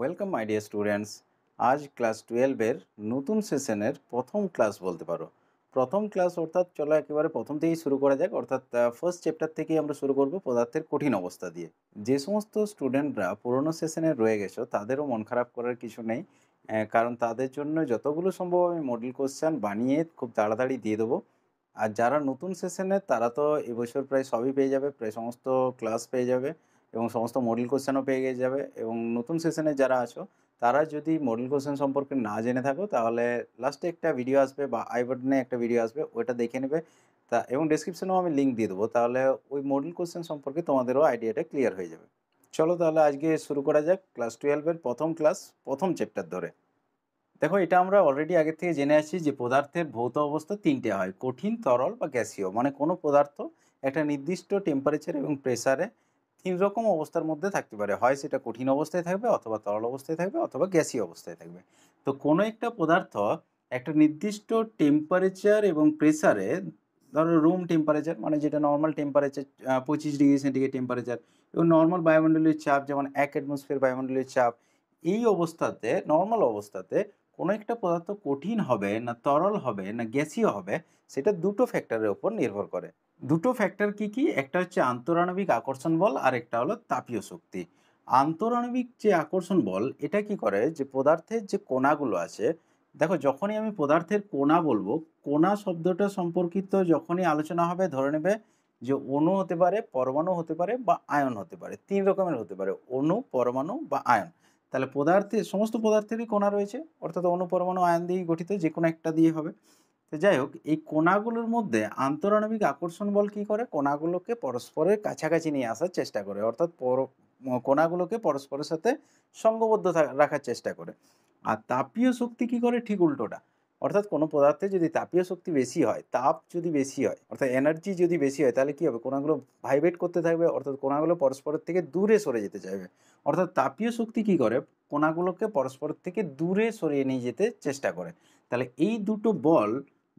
Welcome my dear students আজ class টুয়েলভের নতুন সেশনের প্রথম ক্লাস বলতে পারো। প্রথম ক্লাস অর্থাৎ চলো একেবারে প্রথম থেকেই শুরু করা যাক। অর্থাৎ ফার্স্ট চ্যাপ্টার থেকেই আমরা শুরু করব পদার্থের কঠিন অবস্থা দিয়ে। যে সমস্ত স্টুডেন্টরা পুরনো সেশনে রয়ে গেছো, তাদেরও মন খারাপ করার কিছু নেই। কারণ তাদের জন্য যতগুলো সম্ভব আমি মডেল কোশ্চেন বানিয়ে খুব তাড়াতাড়ি দিয়ে দেবো। আর যারা নতুন সেশনে তারা তো এবছর প্রায় সবই পেয়ে যাবে, প্রায় সমস্ত ক্লাস পেয়ে যাবে। এবং সমস্ত মডেল কোশ্চেনও পেয়ে গিয়ে যাবে এবং নতুন সেশনে যারা আছো, তারা যদি মডেল কোশ্চেন সম্পর্কে না জেনে থাকো, তাহলে লাস্টে একটা ভিডিও আসবে বা আই বাটনে একটা ভিডিও আসবে, ওইটা দেখে নেবে। তা এবং ডেসক্রিপশনেও আমি লিঙ্ক দিয়ে দেবো, তাহলে ওই মডেল কোশ্চেন সম্পর্কে তোমাদেরও আইডিয়াটা ক্লিয়ার হয়ে যাবে। চলো তাহলে আজকে শুরু করা যাক ক্লাস টুয়েলভের প্রথম ক্লাস প্রথম চ্যাপ্টার ধরে। দেখো, এটা আমরা অলরেডি আগের থেকে জেনে আছি যে পদার্থের ভৌত অবস্থা তিনটে হয়, কঠিন, তরল বা গ্যাসীয়। মানে কোনো পদার্থ একটা নির্দিষ্ট টেম্পারেচার এবং প্রেসারে তিন রকম অবস্থার মধ্যে থাকতে পারে। হয় সেটা কঠিন অবস্থায় থাকবে অথবা তরল অবস্থায় থাকবে অথবা গ্যাসীয় অবস্থায় থাকবে। তো কোনো একটা পদার্থ একটা নির্দিষ্ট টেম্পারেচার এবং প্রেসারে ধরো রুম টেম্পারেচার মানে যেটা নর্মাল টেম্পারেচার পঁচিশ ডিগ্রি সেন্টিগ্রেড টেম্পারেচার এবং নর্মাল বায়ুমণ্ডলীয় চাপ যেমন এক অ্যাটমসফিয়ার বায়ুমণ্ডলীয় চাপ, এই অবস্থাতে নর্মাল অবস্থাতে কোনো একটা পদার্থ কঠিন হবে না তরল হবে না গ্যাসীয় হবে, সেটা দুটো ফ্যাক্টরের ওপর নির্ভর করে। দুটো ফ্যাক্টর কি কি? একটা হচ্ছে আন্তরাণবিক আকর্ষণ বল, আর একটা হলো তাপীয় শক্তি। আন্তরাণবিক যে আকর্ষণ বল, এটা কি করে? যে পদার্থের যে কোণাগুলো আছে, দেখো যখনই আমি পদার্থের কোণা বলব, কোণা শব্দটা সম্পর্কিত যখনই আলোচনা হবে, ধরে নেবে যে অণু হতে পারে, পরমাণু হতে পারে বা আয়ন হতে পারে। তিন রকমের হতে পারে, অণু, পরমাণু বা আয়ন। তাহলে পদার্থে, সমস্ত পদার্থেরই কোণা রয়েছে, অর্থাৎ অণু, পরমাণু, আয়ন দিয়েই গঠিত, যে কোনো একটা দিয়ে হবে। তো যাই হোক, এই কোণাগুলোর মধ্যে আন্তরাণবিক আকর্ষণ বল কি করে? কোণাগুলোকে পরস্পরের কাছাকাছি নিয়ে আসার চেষ্টা করে। অর্থাৎ পর কোণাগুলোকে পরস্পরের সাথে সঙ্গবদ্ধ রাখার চেষ্টা করে। আর তাপীয় শক্তি কি করে? ঠিক উল্টোটা। অর্থাৎ কোনো পদার্থে যদি তাপীয় শক্তি বেশি হয়, তাপ যদি বেশি হয়, অর্থাৎ এনার্জি যদি বেশি হয়, তাহলে কী হবে? কোণাগুলো ভাইব্রেট করতে থাকবে, অর্থাৎ কোণাগুলো পরস্পরের থেকে দূরে সরে যেতে চাইবে। অর্থাৎ তাপীয় শক্তি কি করে? কোনাগুলোকে পরস্পরের থেকে দূরে সরিয়ে নিয়ে যেতে চেষ্টা করে। তাহলে এই দুটো বল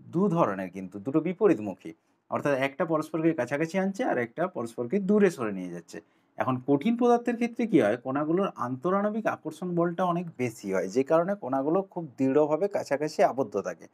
দু ধরনের কিন্তু, দুটো বিপরীতমুখী। অর্থাৎ একটা পরস্পরকে কাছাকাছি আনছে আর একটা পরস্পরকে দূরে সরে নিয়ে যাচ্ছে। এখন কঠিন পদার্থের ক্ষেত্রে কি হয়? কোণাগুলোর আন্তরাণবিক আকর্ষণ বলটা অনেক বেশি হয়, যে কারণে কোণাগুলো খুব দৃঢ়ভাবে কাছাকাছি আবদ্ধ থাকে।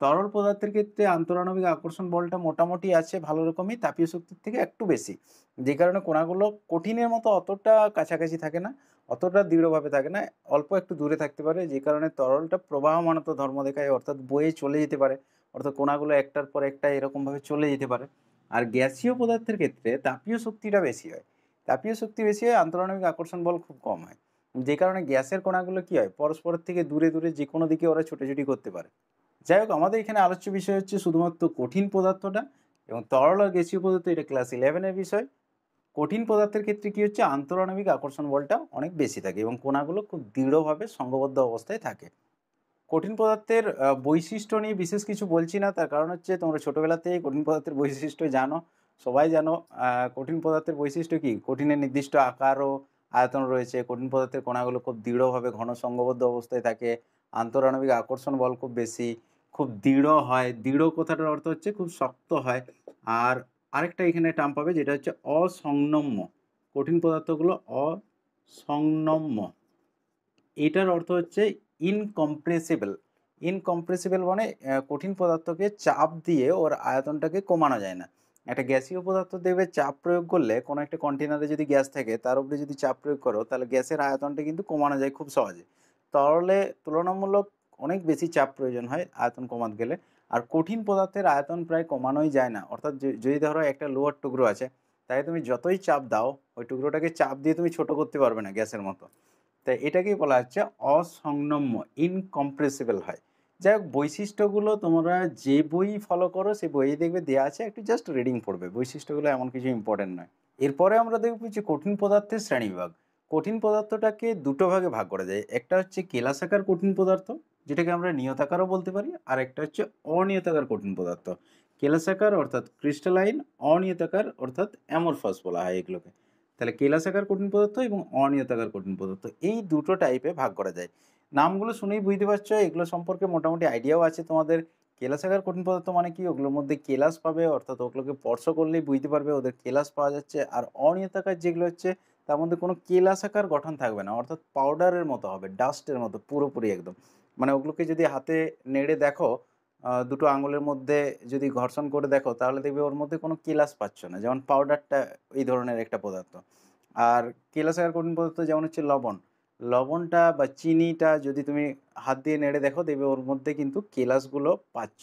তরল পদার্থের ক্ষেত্রে আন্তরাণবিক আকর্ষণ বলটা মোটামুটি আছে, ভালো রকমই, তাপীয় শক্তির থেকে একটু বেশি। যে কারণে কোণাগুলো কঠিনের মতো অতটা কাছাকাছি থাকে না, অতটা দৃঢ়ভাবে থাকে না, অল্প একটু দূরে থাকতে পারে, যে কারণে তরলটা প্রবাহমানত ধর্ম দেখায়, অর্থাৎ বয়ে চলে যেতে পারে। অর্থাৎ কোনাগুলো একটার পর একটা এরকমভাবে চলে যেতে পারে। আর গ্যাসীয় পদার্থের ক্ষেত্রে তাপীয় শক্তিটা বেশি হয়। তাপীয় শক্তি বেশি হয়, আন্তরাণবিক আকর্ষণ বল খুব কম হয়। যে কারণে গ্যাসের কণাগুলো কি হয়, পরস্পরের থেকে দূরে দূরে যে কোনো দিকে ওরা ছোটাছুটি করতে পারে। যাই হোক, আমাদের এখানে আলোচ্য বিষয় হচ্ছে শুধুমাত্র কঠিন পদার্থটা এবং তরল আর গ্যাসীয় পদার্থ, এটা ক্লাস ইলেভেনের বিষয়। কঠিন পদার্থের ক্ষেত্রে কি হচ্ছে, আন্তরাণবিক আকর্ষণ বলটা অনেক বেশি থাকে এবং কোনাগুলো খুব দৃঢ়ভাবে সঙ্গবদ্ধ অবস্থায় থাকে। কঠিন পদার্থের বৈশিষ্ট্য নিয়ে বিশেষ কিছু বলছি না। তার কারণ হচ্ছে, তোমরা ছোটোবেলাতেই কঠিন পদার্থের বৈশিষ্ট্য জানো। সবাই জানো কঠিন পদার্থের বৈশিষ্ট্য কি? কঠিনের নির্দিষ্ট আকার ও আয়তন রয়েছে। কঠিন পদার্থের কণাগুলো খুব দৃঢ়ভাবে ঘন সঙ্গবদ্ধ অবস্থায় থাকে। আন্তরাণবিক আকর্ষণ বল খুব বেশি, খুব দৃঢ় হয়। দৃঢ় কথাটার অর্থ হচ্ছে খুব শক্ত হয়। আর আরেকটা এখানে টার্ম পাবে, যেটা হচ্ছে অসংনম্য কঠিন পদার্থগুলো অসংনম্য এটার অর্থ হচ্ছে ইনকম্প্রেসিবল ইনকম্প্রেসিবল মানে কঠিন পদার্থকে চাপ দিয়ে ওর আয়তনটাকে কমানো যায় না। একটা গ্যাসীয় পদার্থ দেবে চাপ প্রয়োগ করলে, কোনো একটা কন্টেনারে যদি গ্যাস থাকে, তার উপরে যদি চাপ প্রয়োগ করো, তাহলে গ্যাসের আয়তনটা কিন্তু কমানো যায় খুব সহজে। তরলে তুলনামূলক অনেক বেশি চাপ প্রয়োজন হয় আয়তন কমাতে গেলে। আর কঠিন পদার্থের আয়তন প্রায় কমানোই যায় না। অর্থাৎ যদি ধরো একটা লোয়ার টুকরো আছে, তাই তুমি যতই চাপ দাও, ওই টুকরোটাকে চাপ দিয়ে তুমি ছোট করতে পারবে না গ্যাসের মতো। তাই এটাকেই বলা হচ্ছে অসংনম্য ইনকম্প্রেসিবল হয়। যাই হোক, বৈশিষ্ট্যগুলো তোমরা যে বই ফলো করো সেই বইয়ে দেখবে দেওয়া আছে, একটু জাস্ট রিডিং পড়বে। বৈশিষ্ট্যগুলো এমন কিছু ইম্পর্টেন্ট নয়। এরপরে আমরা দেখব যে কঠিন পদার্থের শ্রেণীবিভাগ কঠিন পদার্থটাকে দুটো ভাগে ভাগ করা যায়। একটা হচ্ছে কেলাসাকার কঠিন পদার্থ, যেটাকে আমরা নিয়তাকারও বলতে পারি, আর একটা হচ্ছে অনিয়তাকার কঠিন পদার্থ। কেলাসাকার অর্থাৎ ক্রিস্টালাইন অনিয়তাকার অর্থাৎ অ্যামরফাস বলা হয় এগুলোকে। তাহলে কেলাসাকার কঠিন পদার্থ এবং অনিয়তাকার কঠিন পদার্থ এই দুটো টাইপে ভাগ করা যায়। নামগুলো শুনেই বুঝতে পারছ, এগুলো সম্পর্কে মোটামুটি আইডিয়াও আছে তোমাদের। কেলাসাকার কঠিন পদার্থ মানে কি? ওগুলোর মধ্যে কেলাস পাবে, অর্থাৎ ওগুলোকে স্পর্শ করলেই বুঝতে পারবে ওদের কেলাস পাওয়া যাচ্ছে। আর অনিয়তাকার যেগুলো হচ্ছে, তার মধ্যে কোনো কেলাসাকার গঠন থাকবে না, অর্থাৎ পাউডারের মতো হবে ডাস্টের মতো, পুরোপুরি একদম। মানে ওগুলোকে যদি হাতে নেড়ে দেখো দুটো আঙুলের মধ্যে যদি ঘর্ষণ করে দেখো, তাহলে দেখবে ওর মধ্যে কোনো কেলাস পাচ্ছ না। যেমন পাউডারটা এই ধরনের একটা পদার্থ। আর কেলাসাকার কঠিন পদার্থ, যেমন হচ্ছে লবণ। লবণটা বা চিনিটা যদি তুমি হাত দিয়ে নেড়ে দেখো, দেখবে ওর মধ্যে কিন্তু কেলাসগুলো পাচ্ছ।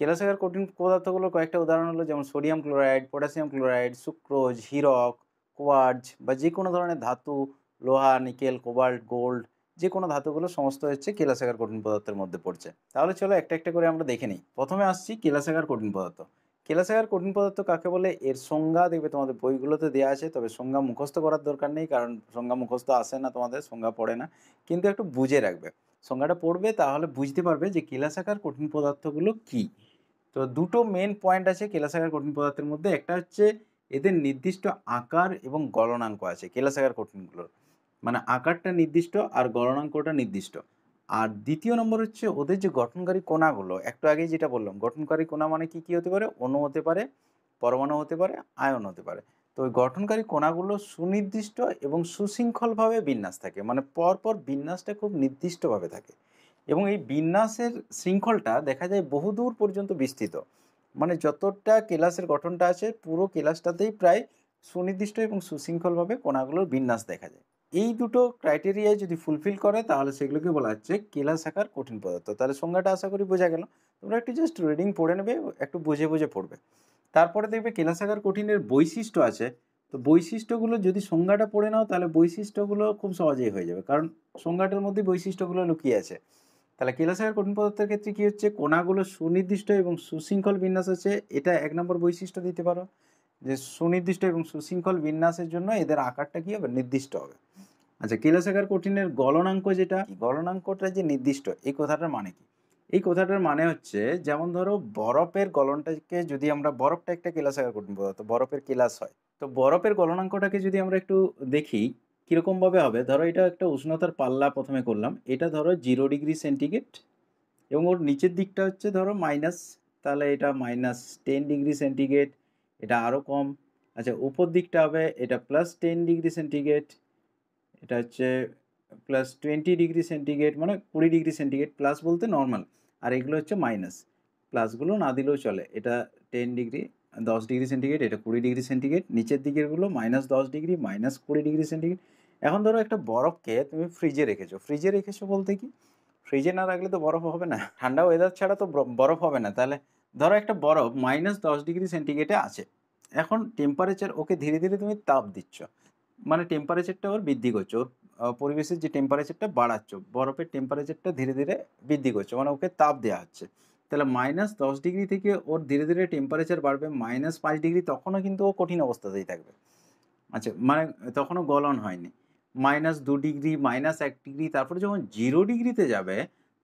কেলাসাকার কঠিন পদার্থগুলোর কয়েকটা উদাহরণ হলো, যেমন sodium chloride potassium chloride sucrose Hirak quartz বা যে কোনো ধরনের ধাতু, লোহা, নিকেল কোবাল্ট গোল্ড যে কোনো ধাতুগুলো সমস্ত হচ্ছে কেলাসাকার কঠিন পদার্থের মধ্যে পড়ছে। তাহলে চলো একটা একটা করে আমরা দেখে নিই। প্রথমে আসছি কেলাসাকার কঠিন পদার্থ। কেলাসাকার কঠিন পদার্থ কাকে বলে? এর সংজ্ঞা দেখবে তোমাদের বইগুলোতে দেওয়া আছে, তবে সংজ্ঞা মুখস্থ করার দরকার নেই, কারণ সংজ্ঞা মুখস্থ আসে না তোমাদের, সংজ্ঞা পড়ে না। কিন্তু একটু বুঝে রাখবে। সংজ্ঞাটা পড়বে, তাহলে বুঝতে পারবে যে কেলাসাকার কঠিন পদার্থগুলো কী। তো দুটো মেন পয়েন্ট আছে কেলাসাকার কঠিন পদার্থের মধ্যে। একটা হচ্ছে এদের নির্দিষ্ট আকার এবং গলনাঙ্ক আছে কেলাসাকার কঠিনগুলোর। মানে আকারটা নির্দিষ্ট আর গণনাঙ্কটা নির্দিষ্ট। আর দ্বিতীয় নম্বর হচ্ছে ওদের যে গঠনকারী কোনাগুলো, একটু আগেই যেটা বললাম, গঠনকারী কোনা মানে কি কি হতে পারে? অণু হতে পারে, পরমাণু হতে পারে, আয়ন হতে পারে। তো ওই গঠনকারী কোনাগুলো সুনির্দিষ্ট এবং সুশৃঙ্খলভাবে বিন্যাস থাকে মানে পরপর বিন্যাসটা খুব নির্দিষ্টভাবে থাকে। এবং এই বিন্যাসের শৃঙ্খলটা দেখা যায় বহুদূর পর্যন্ত বিস্তৃত। মানে যতটা কেলাসের গঠনটা আছে, পুরো কেলাসটাতেই প্রায় সুনির্দিষ্ট এবং সুশৃঙ্খলভাবে কোনাগুলোর বিন্যাস দেখা যায়। এই দুটো ক্রাইটেরিয়া যদি ফুলফিল করে, তাহলে সেগুলোকে বলা হচ্ছে কেলাস আকার কঠিন পদার্থ। তাহলে সংজ্ঞাটা আশা করি বোঝা গেল। তোমরা একটু জাস্ট রিডিং পড়ে নেবে, একটু বুঝে বুঝে পড়বে। তারপরে দেখবে কেলাস আকার কঠিনের বৈশিষ্ট্য আছে। তো বৈশিষ্ট্যগুলো যদি সংজ্ঞাটা পড়ে নাও, তাহলে বৈশিষ্ট্যগুলো খুব সহজেই হয়ে যাবে। কারণ সংজ্ঞাটার মধ্যে বৈশিষ্ট্যগুলো লুকিয়ে আছে। তাহলে কেলাসাকার কঠিন পদার্থের ক্ষেত্রে কী হচ্ছে? কোনাগুলো সুনির্দিষ্ট এবং সুশৃঙ্খল বিন্যাস আছে। এটা এক নম্বর বৈশিষ্ট্য দিতে পারো। যে সুনির্দিষ্ট এবং সুশৃঙ্খল বিন্যাসের জন্য এদের আকারটা কী হবে? নির্দিষ্ট হবে। আচ্ছা কেলাসাকার কঠিনের গলনাঙ্ক যেটা গলনাঙ্কটা যে নির্দিষ্ট, এই কথাটার মানে কি? এই কথাটার মানে হচ্ছে, যেমন ধরো বরফের গলনটাকে যদি আমরা, বরফটা একটা কেলাসাকার কঠিন পদার্থ বরফের কেলাস হয়। তো বরফের গলনাঙ্কটাকে যদি আমরা একটু দেখি, কীরকমভাবে হবে? ধরো এটা একটা উষ্ণতার পাল্লা প্রথমে করলাম, এটা ধরো জিরো ডিগ্রি সেন্টিগ্রেড, এবং ওর নিচের দিকটা হচ্ছে ধরো মাইনাস, তাহলে এটা মাইনাস টেন ডিগ্রি সেন্টিগ্রেড এটা আরও কম। আচ্ছা উপর দিকটা হবে, এটা প্লাস টেন ডিগ্রি সেন্টিগ্রেড এটা হচ্ছে প্লাস টোয়েন্টি ডিগ্রি সেন্টিগ্রেড মানে কুড়ি ডিগ্রি সেন্টিগ্রেড প্লাস বলতে নর্মাল আর এগুলো হচ্ছে মাইনাস প্লাসগুলো না দিলেও চলে, এটা টেন ডিগ্রি দশ ডিগ্রি সেন্টিগ্রেড এটা কুড়ি ডিগ্রি সেন্টিগ্রেড নিচের দিকেরগুলো মাইনাস দশ ডিগ্রি মাইনাস কুড়ি ডিগ্রি সেন্টিগ্রেড এখন ধরো একটা বরফকে তুমি ফ্রিজে রেখেছো ফ্রিজে রেখেছো বলতে কি? ফ্রিজে না রাখলে তো বরফ হবে না, ঠান্ডা ওয়েদার ছাড়া তো বরফ হবে না, তাহলে ধরো একটা বরফ মাইনাস দশ ডিগ্রি সেন্টিগ্রেডে আছে। এখন টেম্পারেচার ওকে ধীরে ধীরে তুমি তাপ দিচ্ছ। মানে টেম্পারেচারটা ওর বৃদ্ধি করছ। ওর পরিবেশের যে টেম্পারেচারটা বাড়াচ্ছ, বরফের টেম্পারেচারটা ধীরে ধীরে বৃদ্ধি করছ। মানে ওকে তাপ দেওয়া হচ্ছে। তাহলে মাইনাস দশ ডিগ্রি থেকে ওর ধীরে ধীরে টেম্পারেচার বাড়বে মাইনাস পাঁচ ডিগ্রি তখনও কিন্তু ও কঠিন অবস্থাতেই থাকবে। আচ্ছা মানে তখনও গলন হয়নি। মাইনাস দু ডিগ্রি মাইনাস এক ডিগ্রি তারপরে যখন জিরো ডিগ্রিতে যাবে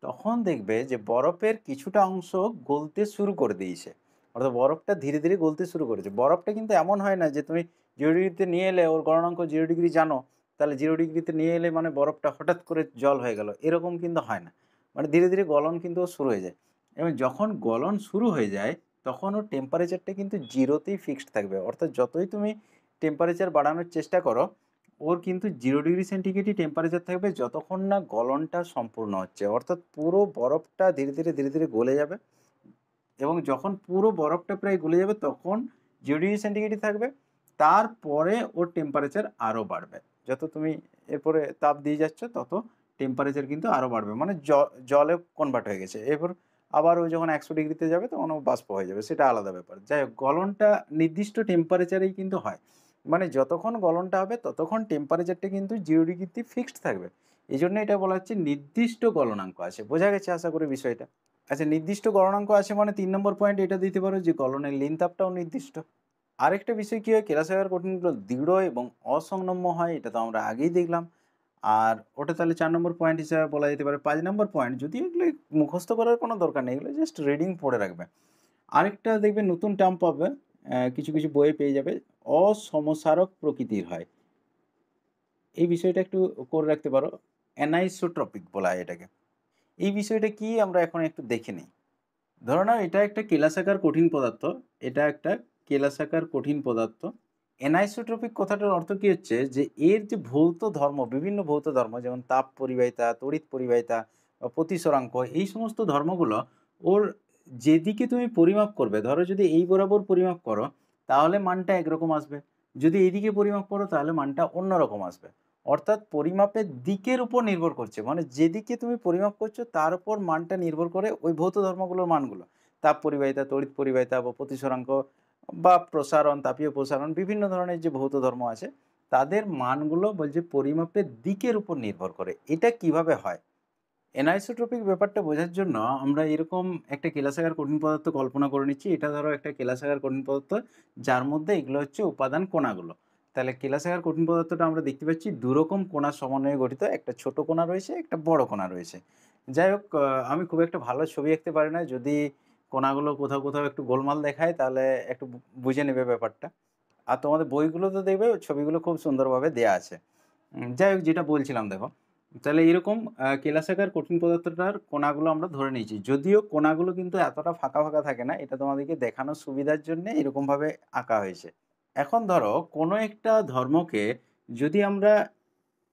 তখন দেখবে যে বরফের কিছুটা অংশ গলতে শুরু করে দিয়েছে। অর্থাৎ বরফটা ধীরে ধীরে গলতে শুরু করেছে। বরফটা কিন্তু এমন হয় না যে তুমি জিরো ডিগ্রিতে নিয়ে এলে ওর গণনাঙ্ক জিরো ডিগ্রি জানো, তাহলে জিরো ডিগ্রিতে নিয়ে এলে মানে বরফটা হঠাৎ করে জল হয়ে গেল। এরকম কিন্তু হয় না। মানে ধীরে ধীরে গলন কিন্তু শুরু হয়ে যায়। এবং যখন গলন শুরু হয়ে যায়, তখন ওর টেম্পারেচারটা কিন্তু জিরোতেই ফিক্সড থাকবে। অর্থাৎ যতই তুমি টেম্পারেচার বাড়ানোর চেষ্টা করো ওর কিন্তু জিরো ডিগ্রি সেন্টিগ্রেডই টেম্পারেচার থাকবে যতক্ষণ না গলনটা সম্পূর্ণ হচ্ছে। অর্থাৎ পুরো বরফটা ধীরে ধীরে ধীরে ধীরে গলে যাবে। এবং যখন পুরো বরফটা প্রায় গলে যাবে তখন জিরো ডিগ্রি সেন্টিগ্রেডই থাকবে। তারপরে ওর টেম্পারেচার আরও বাড়বে। যত তুমি এরপরে তাপ দিয়ে যাচ্ছ, তত টেম্পারেচার কিন্তু আরও বাড়বে। মানে জলে কনভার্ট হয়ে গেছে। এরপর আবার ও যখন একশো ডিগ্রিতে যাবে তখন ও বাষ্প হয়ে যাবে। সেটা আলাদা ব্যাপার। যাই হোক, গলনটা নির্দিষ্ট টেম্পারেচারেই কিন্তু হয়। মানে যতক্ষণ গলনটা হবে ততক্ষণ টেম্পারেচারটা কিন্তু জিরো ডিগ্রিতে ফিক্সড থাকবে। এই জন্য এটা বলা হচ্ছে নির্দিষ্ট গলনাঙ্ক আছে। বোঝা গেছে আশা করি বিষয়টা? আচ্ছা নির্দিষ্ট গলনাঙ্ক আছে মানে তিন নম্বর পয়েন্ট এটা দিতে পারো যে গলনের লিন তাপটাও নির্দিষ্ট। আরেকটা বিষয় কী হয়? কেরাসাগার কঠিনগুলো দৃঢ় এবং অসংনম্য হয়, এটা তো আমরা আগেই দেখলাম। আর ওটা তাহলে চার নম্বর পয়েন্ট হিসাবে বলা যেতে পারে। পাঁচ নম্বর পয়েন্ট যদি এগুলো মুখস্থ করার কোনো দরকার নেই, এগুলো জাস্ট রিডিং পড়ে রাখবে। আরেকটা দেখবে নতুন টার্ম পাবে কিছু কিছু বইয়ে পেয়ে যাবে। অসমসারক প্রকৃতির হয়। এই বিষয়টা একটু করে রাখতে পারো। অ্যানাইসোট্রপিক বলা হয় এটাকে। এই বিষয়টা কি আমরা এখন একটু দেখে নিই। ধরো না এটা একটা কেলাসাকার কঠিন পদার্থ, এটা একটা কেলাসাকার কঠিন পদার্থ। অ্যানাইসোট্রপিক কথাটার অর্থ কি হচ্ছে যে, এর যে ভৌত ধর্ম, বিভিন্ন ভৌত ধর্ম, যেমন তাপ পরিবাহিতা, তড়িৎ পরিবাহিতা প্রতিসরাঙ্ক, এই সমস্ত ধর্মগুলো ওর যেদিকে তুমি পরিমাপ করবে, ধরো যদি এই বরাবর পরিমাপ করো তাহলে মানটা একরকম আসবে। যদি এইদিকে পরিমাপ করো, তাহলে মানটা অন্যরকম আসবে। অর্থাৎ পরিমাপের দিকের উপর নির্ভর করছে। মানে যেদিকে তুমি পরিমাপ করছ, তার উপর মানটা নির্ভর করে ওই ভৌত ধর্মগুলোর মানগুলো। তাপ পরিবাহিতা, তড়িৎ পরিবাহিতা বা প্রতিসরাঙ্ক বা প্রসারণ, তাপীয় প্রসারণ, বিভিন্ন ধরনের যে ভৌত ধর্ম আছে, তাদের মানগুলো বলছে পরিমাপের দিকের উপর নির্ভর করে। এটা কীভাবে হয়? এনআইসোট্রপিক ব্যাপারটা বোঝার জন্য আমরা এরকম একটা কেলাসাগার কঠিন পদার্থ কল্পনা করে নিচ্ছি। এটা ধরো একটা কেলাসাগার কঠিন পদার্থ, যার মধ্যে এগুলো হচ্ছে উপাদান কোণাগুলো। তাহলে কেলাসাগার কঠিন পদার্থটা আমরা দেখতে পাচ্ছি দুরকম কোণার সমন্বয়ে গঠিত, একটা ছোট কোণা রয়েছে, একটা বড় কোণা রয়েছে। যাই হোক আমি খুব একটা ভালো ছবি আঁকতে পারি না। যদি কোনাগুলো কোথাও কোথাও একটু গোলমাল দেখায়, তাহলে একটু বুঝে নেবে ব্যাপারটা। আর তোমাদের বইগুলো তো দেখবে, ছবিগুলো খুব সুন্দরভাবে দেয়া আছে। যাই হোক, যেটা বলছিলাম, দেখো। তাহলে এরকম কেলাসাকার কঠিন পদার্থটার কোনাগুলো আমরা ধরে নিয়েছি। যদিও কোনাগুলো কিন্তু এতটা ফাঁকা ফাঁকা থাকে না, এটা তোমাদেরকে দেখানোর সুবিধার জন্য এরকমভাবে আঁকা হয়েছে। এখন ধরো, কোনো একটা ধর্মকে যদি আমরা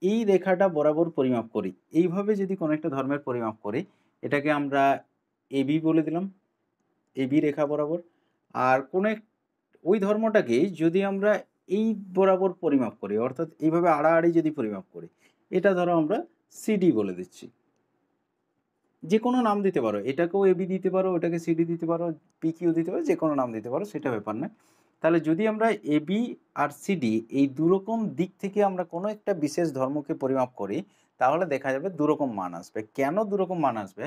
এই রেখাটা বরাবর পরিমাপ করি, এইভাবে যদি কোনো একটা ধর্মের পরিমাপ করি, এটাকে আমরা এবি বলে দিলাম এবি রেখা বরাবর। আর কোনো এক, ওই ধর্মটাকেই যদি আমরা এই বরাবর পরিমাপ করি, অর্থাৎ এইভাবে আড়াআড়ি যদি পরিমাপ করি, এটা ধরো আমরা সিডি বলে দিচ্ছি। যে কোনো নাম দিতে পারো। এটাকেও এবি দিতে পারো, ওটাকে সিডি দিতে পারো পিকিউ দিতে পারো যে কোনো নাম দিতে পারো, সেটা ব্যাপার না তাহলে যদি আমরা এবি আর সিডি এই দুরকম দিক থেকে আমরা কোনো একটা বিশেষ ধর্মকে পরিমাপ করি, তাহলে দেখা যাবে দুরকম মান আসবে। কেন দুরকম মান আসবে?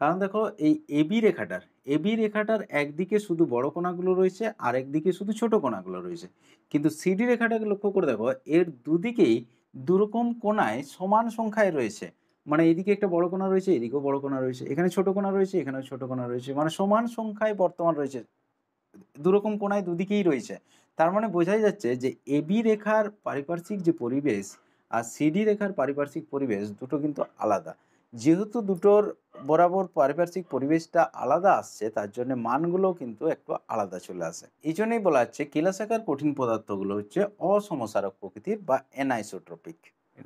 কারণ দেখো, এই এবি রেখাটার এবি রেখাটার একদিকে শুধু বড় কোণাগুলো রয়েছে আর একদিকে শুধু ছোট কোণাগুলো রয়েছে। কিন্তু সিডি রেখাটাকে লক্ষ্য করে দেখো, এর দুদিকেই দুরকম কোনায় সমান সংখ্যায় রয়েছে। মানে এদিকে একটা বড় কোনা রয়েছে, এদিকেও বড় কোনা রয়েছে, এখানে ছোট কোনা রয়েছে, এখানেও ছোট কোনা রয়েছে। মানে সমান সংখ্যায় বর্তমান রয়েছে, দুরকম কোনায় দুদিকেই রয়েছে। তার মানে বোঝাই যাচ্ছে যে এবি রেখার পারিপার্শ্বিক যে পরিবেশ আর সিডি রেখার পারিপার্শ্বিক পরিবেশ দুটো কিন্তু আলাদা। যেহেতু দুটোর বরাবর পারিপার্শ্বিক পরিবেশটা আলাদা আসছে, তার জন্য মানগুলো কিন্তু একটু আলাদা চলে আসে। এই জন্যই বলা হচ্ছে কিলাসাকার কঠিন পদার্থগুলো হচ্ছে অসমসারক প্রকৃতির বা এনাইসোট্রপিক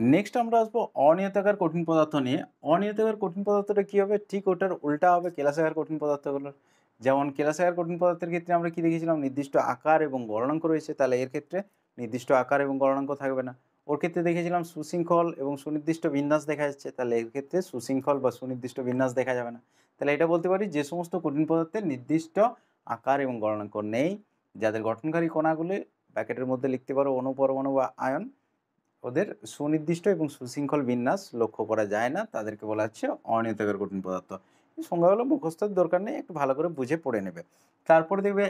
নেক্সট আমরা আসব অনিয়তাকার কঠিন পদার্থ নিয়ে। অনিয়তাকার কঠিন পদার্থটা কী হবে? ঠিক ওটার উল্টা হবে কেলাসাকার কঠিন পদার্থগুলোর। যেমন কেলাসাকার কঠিন পদার্থের ক্ষেত্রে আমরা কি দেখেছিলাম? নির্দিষ্ট আকার এবং গলনাঙ্ক রয়েছে, তাহলে এর ক্ষেত্রে নির্দিষ্ট আকার এবং গলনাঙ্ক থাকবে না। ওর ক্ষেত্রে দেখেছিলাম সুশৃঙ্খল এবং সুনির্দিষ্ট বিন্যাস দেখা যাচ্ছে, তাহলে এর ক্ষেত্রে সুশৃঙ্খল বা সুনির্দিষ্ট বিন্যাস দেখা যাবে না। তাহলে এটা বলতে পারি যে, সমস্ত কঠিন পদার্থের নির্দিষ্ট আকার এবং গণনাঙ্ক নেই। যাদের গঠনকারী কণাগুলি প্যাকেটের মধ্যে লিখতে পারো অনুপরমাণু বা আয়ন, ওদের সুনির্দিষ্ট এবং সুশৃঙ্খল বিন্যাস লক্ষ্য করা যায় না। তাদেরকে বলা হচ্ছে অনিয়তকের কঠিন পদার্থ। সংজ্ঞাগুলো মুখস্থের দরকার নেই, একটু ভালো করে বুঝে পড়ে নেবে। তারপরে দেখবে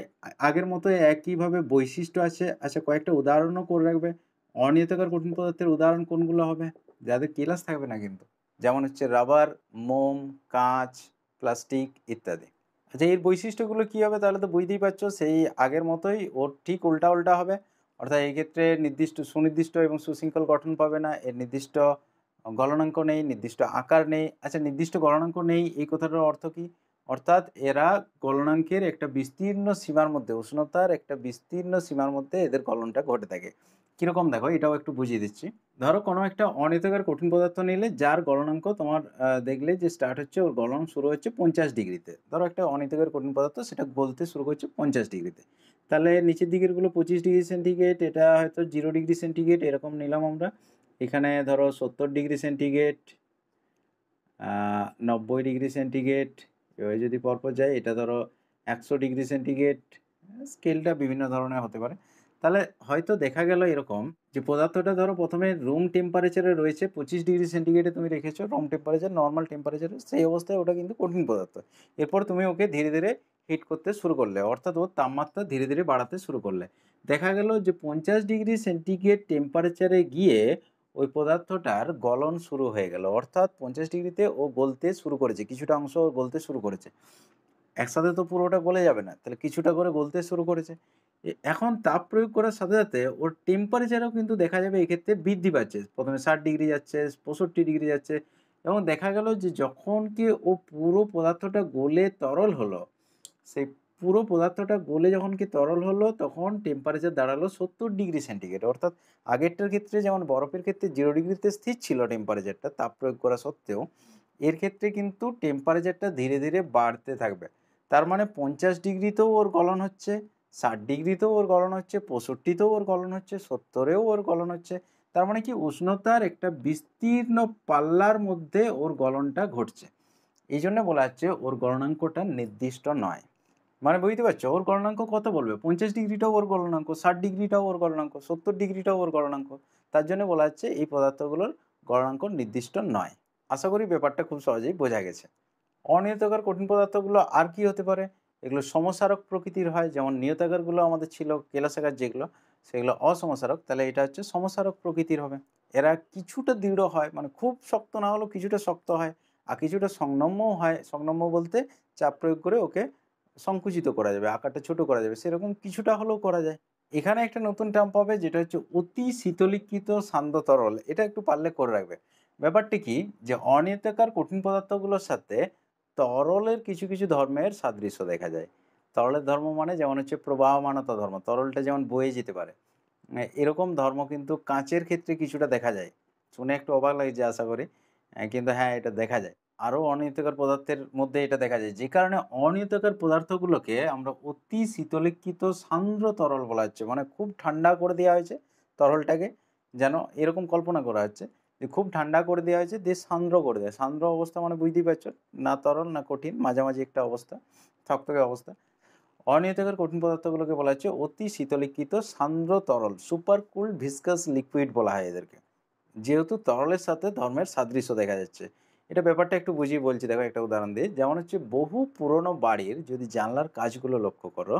আগের মতো একইভাবে বৈশিষ্ট্য আছে। আচ্ছা কয়েকটা উদাহরণও করে রাখবে। অনিয়তকার কঠিন পদার্থের উদাহরণ কোনগুলো হবে? যাদের কেলাস থাকবে না কিন্তু। যেমন হচ্ছে রাবার, মোম, কাঁচ, প্লাস্টিক ইত্যাদি। আচ্ছা এর বৈশিষ্ট্যগুলো কী হবে তাহলে তো বুঝতেই পারছ? সেই আগের মতোই ওর ঠিক উল্টা উল্টা হবে। অর্থাৎ এই ক্ষেত্রে নির্দিষ্ট, সুনির্দিষ্ট এবং সুশৃঙ্খল গঠন পাবে না। এর নির্দিষ্ট গলনাঙ্ক নেই, নির্দিষ্ট আকার নেই। আচ্ছা নির্দিষ্ট গলনাঙ্ক নেই, এই কথাটার অর্থ কী? অর্থাৎ এরা গলনাঙ্কের একটা বিস্তীর্ণ সীমার মধ্যে, উষ্ণতার একটা বিস্তীর্ণ সীমার মধ্যে এদের গলনটা ঘটে থাকে। কীরকম দেখো, এটাও একটু বুঝিয়ে দিচ্ছি। ধরো কোনো একটা অনিতকার কঠিন পদার্থ নিলে যার গলনাঙ্ক তোমার দেখলে যে স্টার্ট হচ্ছে, ওর গলন শুরু হচ্ছে পঞ্চাশ ডিগ্রিতে। ধরো একটা অনিতকার কঠিন পদার্থ, সেটা গলতে শুরু করছে পঞ্চাশ ডিগ্রিতে। তাহলে নিচের দিকেরগুলো পঁচিশ ডিগ্রি সেন্টিগ্রেড এটা হয়তো জিরো ডিগ্রি সেন্টিগ্রেড এরকম নিলাম আমরা। এখানে ধরো সত্তর ডিগ্রি সেন্টিগ্রেড নব্বই ডিগ্রি সেন্টিগ্রেড এভাবে যদি পরপর যায়, এটা ধরো একশো ডিগ্রি সেন্টিগ্রেড স্কেলটা বিভিন্ন ধরনের হতে পারে। তাহলে হয়তো দেখা গেল এরকম যে পদার্থটা ধরো প্রথমে রুম টেম্পারেচারে রয়েছে পঁচিশ ডিগ্রি সেন্টিগ্রেডে তুমি রেখেছো রুম টেম্পারেচার নর্মাল টেম্পারেচারে সেই অবস্থায় ওটা কিন্তু কঠিন পদার্থ। এরপর তুমি ওকে ধীরে ধীরে হিট করতে শুরু করলে, অর্থাৎ ওর তাপমাত্রা ধীরে ধীরে বাড়াতে শুরু করলে। দেখা গেল যে পঞ্চাশ ডিগ্রি সেন্টিগ্রেড টেম্পারেচারে গিয়ে ওই পদার্থটার গলন শুরু হয়ে গেল, অর্থাৎ পঞ্চাশ ডিগ্রিতে ও গলতে শুরু করেছে, কিছুটা অংশ গলতে শুরু করেছে। একসাথে তো পুরোটা গলে যাবে না, তাহলে কিছুটা করে গলতে শুরু করেছে। এখন তাপ প্রয়োগ করার সাথে সাথে ওর টেম্পারেচারও কিন্তু দেখা যাবে এক্ষেত্রে বৃদ্ধি পাচ্ছে। প্রথমে ষাট ডিগ্রি যাচ্ছে, পঁয়ষট্টি ডিগ্রি যাচ্ছে এবং দেখা গেল যে যখন কি ও পুরো পদার্থটা গলে তরল হলো, সেই পুরো পদার্থটা গলে যখন কি তরল হলো, তখন টেম্পারেচার দাঁড়াল সত্তর ডিগ্রি সেন্টিগ্রেড অর্থাৎ আগেরটার ক্ষেত্রে যেমন বরফের ক্ষেত্রে জিরো ডিগ্রিতে স্থির ছিল টেম্পারেচারটা তাপ প্রয়োগ করা সত্ত্বেও, এর ক্ষেত্রে কিন্তু টেম্পারেচারটা ধীরে ধীরে বাড়তে থাকবে। তার মানে পঞ্চাশ ডিগ্রিতেও ওর গলন হচ্ছে ষাট ডিগ্রিতেও ওর গলন হচ্ছে, পঁয়ষট্টিতেও ওর গলন হচ্ছে, সত্তরেও ওর গলন হচ্ছে। তার মানে কি উষ্ণতার একটা বিস্তীর্ণ পাল্লার মধ্যে ওর গলনটা ঘটছে। এই জন্য বলা হচ্ছে ওর গলনাঙ্কটা নির্দিষ্ট নয়। মানে বুঝতে পারছ? ওর গলনাঙ্ক কত বলবে? পঞ্চাশ ডিগ্রিটাও ওর গলনাঙ্ক, ষাট ডিগ্রিটাও ওর গলনাঙ্ক, সত্তর ডিগ্রিটাও ওর গলনাঙ্ক। তার জন্য বলা হচ্ছে এই পদার্থগুলোর গলনাঙ্ক নির্দিষ্ট নয়। আশা করি ব্যাপারটা খুব সহজেই বোঝা গেছে। অনিয়তকার কঠিন পদার্থগুলো আর কি হতে পারে? এগুলো সমসারক প্রকৃতির হয়, যেমন নিয়তাকারগুলো আমাদের ছিল কেলাসাকার যেগুলো, সেগুলো অসমসারক, তাহলে এটা হচ্ছে সমসারক প্রকৃতির হবে। এরা কিছুটা দৃঢ় হয় মানে খুব শক্ত না হলেও কিছুটা শক্ত হয়, আর কিছুটা সংনম্যও হয় সংনম্য বলতে চাপ প্রয়োগ করে ওকে সংকুচিত করা যাবে, আকারটা ছোট করা যাবে, সেরকম কিছুটা হলেও করা যায়। এখানে একটা নতুন টার্ম পাবে, যেটা হচ্ছে অতি শীতলীকৃত সান্দ্র তরল, এটা একটু পারলে করে রাখবে। ব্যাপারটি কি? যে অনিয়তাকার কঠিন পদার্থগুলোর সাথে তরলের কিছু কিছু ধর্মের সাদৃশ্য দেখা যায়। তরলের ধর্ম মানে যেমন হচ্ছে প্রবাহমানতা ধর্ম, তরলটা যেমন বয়ে যেতে পারে। এরকম ধর্ম কিন্তু কাঁচের ক্ষেত্রে কিছুটা দেখা যায়। শুনে একটু অবাক লাগছে আশা করি কিন্তু হ্যাঁ এটা দেখা যায়। আরও অনিয়তকর পদার্থের মধ্যে এটা দেখা যায়। যে কারণে অনিয়তকার পদার্থগুলোকে আমরা অতি শীতলীকৃত সান্দ্র তরল বলা হচ্ছে। মানে খুব ঠান্ডা করে দেওয়া হয়েছে তরলটাকে, যেন এরকম কল্পনা করা হচ্ছে। যে খুব ঠান্ডা করে দেওয়া হয়েছে, দিয়ে সান্দ্র করে দেয়। সান্দ্র অবস্থা মানে বুঝতেই পারছ, না তরল, না কঠিন, মাঝামাঝি একটা অবস্থা, থকথকে অবস্থা। অনিয়তকার কঠিন পদার্থগুলোকে বলা হচ্ছে অতি শীতলীকৃত সান্দ্র তরল, সুপার কুল ভিসকাস লিকুইড বলা হয় এদেরকে। যেহেতু তরলের সাথে ধর্মের সাদৃশ্য দেখা যাচ্ছে। এটা ব্যাপারটা একটু বুঝিয়ে বলছি, দেখো একটা উদাহরণ দিয়ে। যেমন হচ্ছে বহু পুরনো বাড়ির যদি জানলার কাজগুলো লক্ষ্য করো,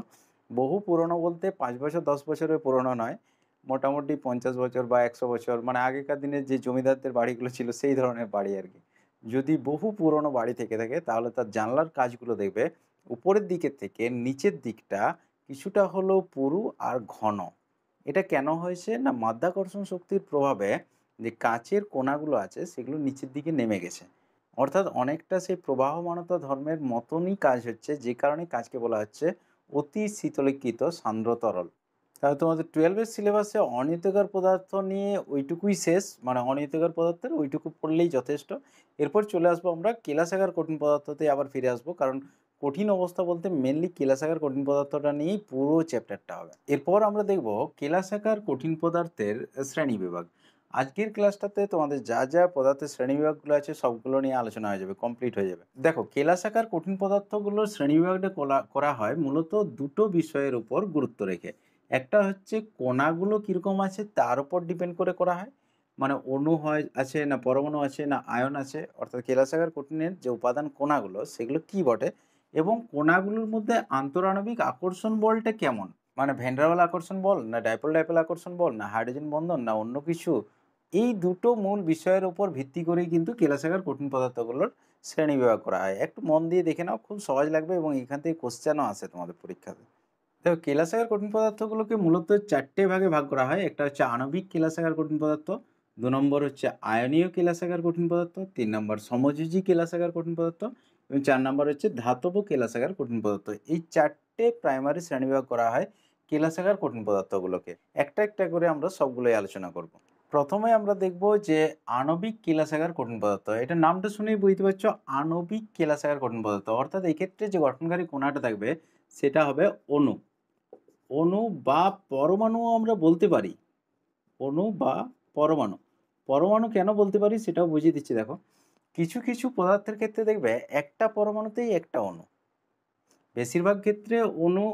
বহু পুরনো বলতে পাঁচ বছর, দশ বছরের পুরনো নয় মোটামুটি পঞ্চাশ বছর বা একশো বছর মানে আগেকার দিনে যে জমিদারদের বাড়িগুলো ছিল সেই ধরনের বাড়ি আর কি। যদি বহু পুরনো বাড়ি থেকে থাকে, তাহলে তার জানলার কাজগুলো দেখবে, উপরের দিকের থেকে নিচের দিকটা কিছুটা হলো পুরু আর ঘন। এটা কেন হয়েছে না, মাধ্যাকর্ষণ শক্তির প্রভাবে যে কাঁচের কোনাগুলো আছে, সেগুলো নিচের দিকে নেমে গেছে। অর্থাৎ অনেকটা সেই প্রবাহমানতা ধর্মের মতনই কাজ হচ্ছে, যে কারণে কাজকে বলা হচ্ছে অতি শীতলীকৃত সান্দ্র তরল তাহলে তোমাদের টুয়েলভের সিলেবাসে অনিয়তকার পদার্থ নিয়ে ওইটুকুই শেষ। মানে অনিয়তকার পদার্থের ওইটুকু পড়লেই যথেষ্ট। এরপর চলে আসব আমরা কেলাসাগার কঠিন পদার্থতে আবার ফিরে আসব। কারণ কঠিন অবস্থা বলতে মেনলি কেলাসাকার কঠিন পদার্থটা নিয়েই পুরো চ্যাপ্টারটা হবে। এরপর আমরা দেখব কেলাসাকার কঠিন পদার্থের শ্রেণি বিভাগ। আজকের ক্লাসটাতে তোমাদের যা যা পদার্থের শ্রেণি বিভাগগুলো আছে, সবগুলো নিয়ে আলোচনা হয়ে যাবে কমপ্লিট হয়ে যাবে। দেখো কেলাসাকার কঠিন পদার্থগুলোর শ্রেণি বিভাগটা করা হয় মূলত দুটো বিষয়ের উপর গুরুত্ব রেখে। একটা হচ্ছে কোনাগুলো কীরকম আছে তার উপর ডিপেন্ড করে করা হয়। মানে অণু হয়, আছে না পরমাণু আছে না আয়ন আছে, অর্থাৎ কেলাসাগার কঠিনের যে উপাদান কোনাগুলো সেগুলো কি বটে? এবং কোনাগুলোর মধ্যে আন্তরাণবিক আকর্ষণ বলটা কেমন? মানে ভেন্ড্রাওয়াল আকর্ষণ বল, না ডাইপল ডাইপল আকর্ষণ বল, না হাইড্রোজেন বন্ধন, না অন্য কিছু? এই দুটো মূল বিষয়ের উপর ভিত্তি করেই কিন্তু কেলাসাকার কঠিন পদার্থগুলোর শ্রেণি বিভাগ করা হয়। একটু মন দিয়ে দেখে নাও, খুব সহজ লাগবে এবং এখান থেকে কোশ্চেনও আসে তোমাদের পরীক্ষাতে। দেখো কেলাসাকার কঠিন পদার্থগুলোকে মূলত চারটে ভাগে ভাগ করা হয়? একটা হচ্ছে আণবিক কেলাসাকার কঠিন পদার্থ, দু নম্বর হচ্ছে আয়নীয় কেলাসাকার কঠিন পদার্থ, তিন নম্বর সমযোজী কেলাসাকার কঠিন পদার্থ এবং চার নম্বর হচ্ছে ধাতব কেলাসাকার কঠিন পদার্থ। এই চারটে প্রাইমারি শ্রেণীবিভাগ করা হয় কেলাসাকার কঠিন পদার্থগুলোকে। একটা একটা করে আমরা সবগুলোই আলোচনা করব। প্রথমে আমরা দেখব যে আণবিক কেলাসাকার কঠিন পদার্থ এটা নামটা শুনেই বুঝতে পারছ, আণবিক কেলাসাকার কঠিন পদার্থ। অর্থাৎ এই ক্ষেত্রে যে গঠনকারী কোণাটা থাকবে, সেটা হবে অণু। অণু বা পরমাণু আমরা বলতে পারি। অণু বা পরমাণু। পরমাণু কেন বলতে পারি সেটাও বুঝিয়ে দিচ্ছি, দেখো। কিছু কিছু পদার্থের ক্ষেত্রে দেখবে একটা পরমাণুতেই একটা অণু বেশিরভাগ ক্ষেত্রে অণু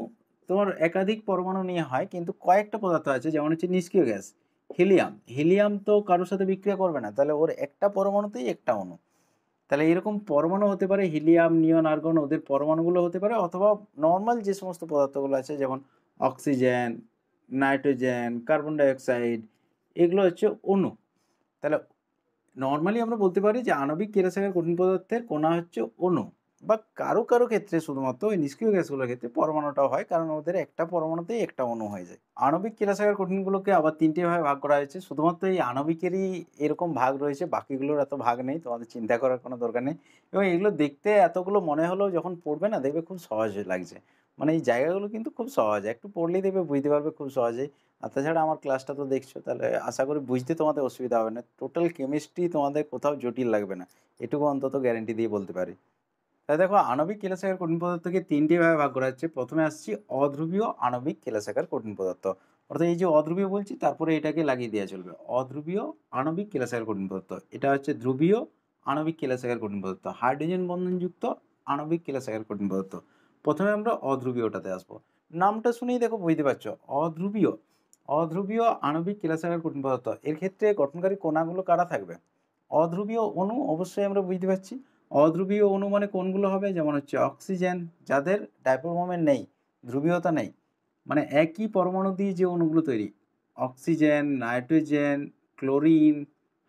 তোমার একাধিক পরমাণু নিয়ে হয়, কিন্তু কয়েকটা পদার্থ আছে, যেমন হচ্ছে নিষ্ক্রিয় গ্যাস, হিলিয়াম। হিলিয়াম তো কারোর সাথে বিক্রিয়া করবে না, তাহলে ওর একটা পরমাণুতেই একটা অণু তাহলে এরকম পরমাণু হতে পারে হিলিয়াম, নিয়ন, আর্গন, ওদের পরমাণুগুলো হতে পারে, অথবা নর্মাল যে সমস্ত পদার্থগুলো আছে, যেমন অক্সিজেন, নাইট্রোজেন, কার্বন ডাইঅক্সাইড, এগুলো হচ্ছে অণু। তাহলে নর্মালি আমরা বলতে পারি যে আণবিক কেরাসাকার কঠিন পদার্থের কোনা হচ্ছে অণু। বা কারও কারও ক্ষেত্রে শুধুমাত্র ওই নিষ্ক্রিয় গ্যাসগুলোর ক্ষেত্রে পরমাণুটাও হয়, কারণ ওদের একটা পরমাণুতেই একটা অণু হয়ে যায়। আণবিক কেরাসাকার কঠিনগুলোকে আবার তিনটে ভাবে ভাগ করা হয়েছে। শুধুমাত্র এই আণবিকেরই এরকম ভাগ রয়েছে, বাকিগুলোর এত ভাগ নেই, তোমাদের চিন্তা করার কোনো দরকার নেই। এবং এগুলো দেখতে এতগুলো মনে হলেও যখন পড়বে না, দেখবে খুব সহজ লাগছে। মানে এই জায়গাগুলো কিন্তু খুব সহজ। একটু পড়লেই দেখবে বুঝতে পারবে খুব সহজেই। আর তাছাড়া আমার ক্লাসটা তো দেখছ, তাহলে আশা করি বুঝতে তোমাদের অসুবিধা হবে না। টোটাল কেমিস্ট্রি তোমাদের কোথাও জটিল লাগবে না। এটুকু অন্তত গ্যারেন্টি দিয়ে বলতে পারি। তাই দেখো, আণবিক কেলাসাকার কঠিন পদার্থকে তিনটি ভাবে ভাগ করা হচ্ছে। প্রথমে আসছি অধ্রুবীয় আণবিক কেলাসাকার কঠিন পদার্থ। অর্থাৎ এই যে অধ্রুবীয় বলছি, তারপরে এটাকে লাগিয়ে দেওয়া চলবে। অধ্রুবীয় আণবিক কেলাসাকার কঠিন পদার্থ। এটা হচ্ছে ধ্রুবীয় আণবিক কেলাসাকার কঠিন পদার্থ। হাইড্রোজেন বন্ধনযুক্ত আণবিক কেলাসাকার কঠিন পদার্থ। প্রথমে আমরা অধ্রুবীয়টাতে আসব। নামটা শুনেই দেখো বুঝতে পারছ অধ্রুবীয় অধ্রুবীয় আণবিক কেলাসাকার কঠিন পদার্থ। এর ক্ষেত্রে গঠনকারী কণাগুলো কারা থাকবে? অধ্রুবীয় অণু, অবশ্যই আমরা বুঝতে পারছি। অধ্রুবীয় অণু মানে কোনগুলো হবে? যেমন হচ্ছে অক্সিজেন, যাদের ডাইপোল মোমেন্ট নেই, ধ্রুবীয়তা নেই। মানে একই পরমাণু দিয়ে যে অণুগুলো তৈরি। Oxygen, nitrogen, chlorine,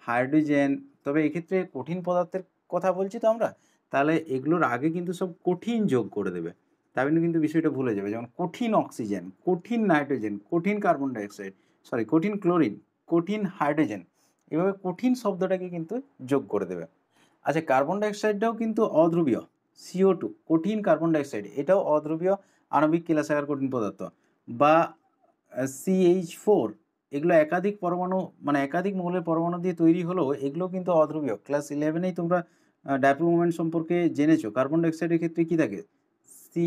hydrogen. তবে এক্ষেত্রে কঠিন পদার্থের কথা বলছি তো আমরা। তাহলে এগুলোর আগে কিন্তু সব কঠিন যোগ করে দেবে। জন্য কিন্তু বিষয়টা ভুলে যাবে। যেমন কঠিন অক্সিজেন কঠিন নাইট্রোজেন কঠিন কার্বন ডাইঅক্সাইড সরি কঠিন ক্লোরিন কঠিন হাইড্রোজেন এভাবে কঠিন শব্দটাকে কিন্তু যোগ করে দেবে। আচ্ছা কার্বন ডাইঅক্সাইডটাও কিন্তু অধ্রুবীয় সিও টু কঠিন কার্বন ডাইঅক্সাইড এটাও অধ্রুবীয় আণবিক কেলাসাকার কঠিন পদার্থ বা সিএইচ ফোর এগুলো একাধিক পরমাণু মানে একাধিক মৌলের পরমাণু দিয়ে তৈরি হলেও এগুলো কিন্তু অধ্রুবীয় ক্লাস ইলেভেনেই তোমরা ডাইপোল মোমেন্ট সম্পর্কে জেনেছো? কার্বন ডাইঅক্সাইডের ক্ষেত্রে কী থাকে? সি